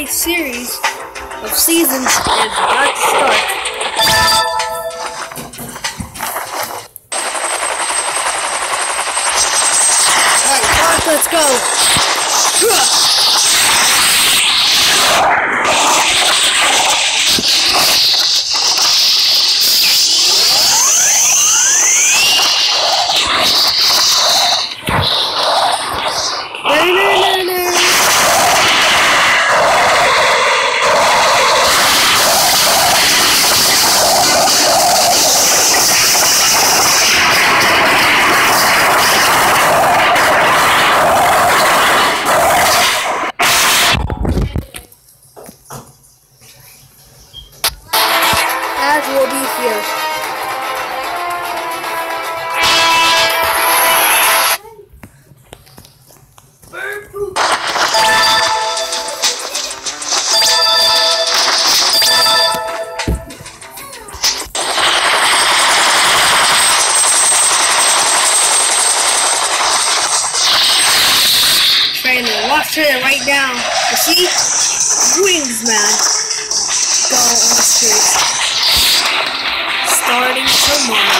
my series of seasons is about to start. Alright, let's go. As will be here. Trainer, watch trainer right now. You see? Wings, man. someone